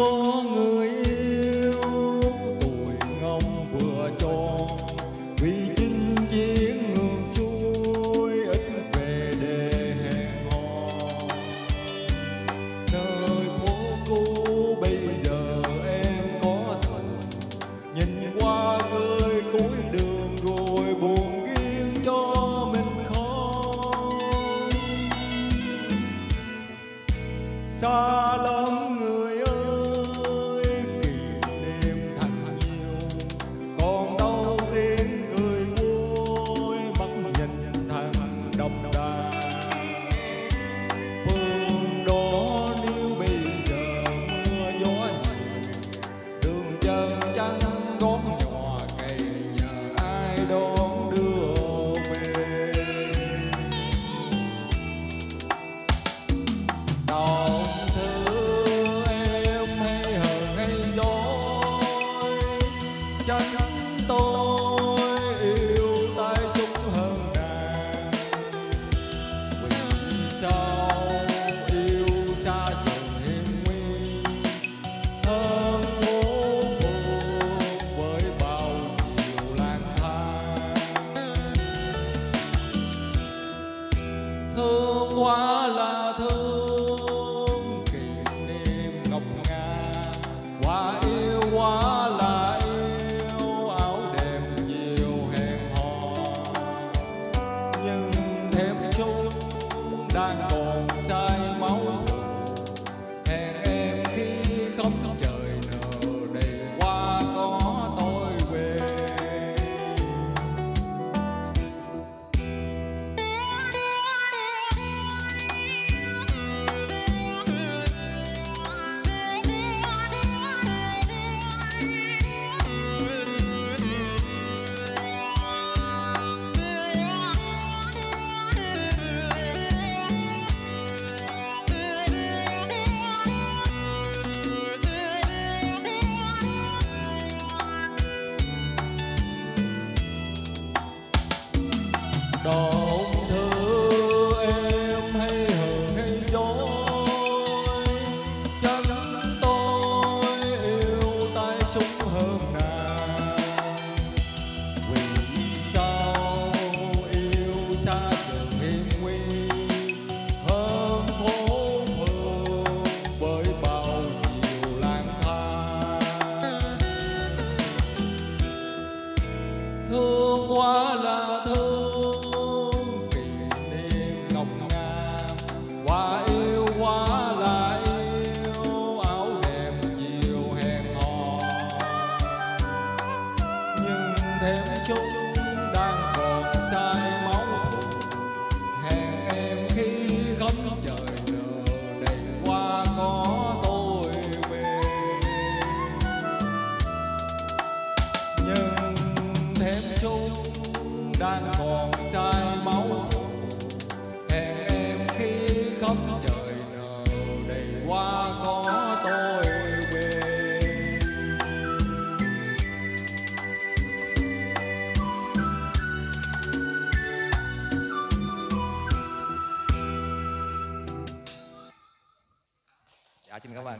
có người yêu. Tuổi ngông vừa tròn, vì chinh chiến ngược xuôi, ít về để hẹn hò. Nơi phố cũ bây giờ em có thân. Nhìn qua người cuối đường rồi buồn riêng cho mình khó. Hoa là thương dog. จึงก็ว่า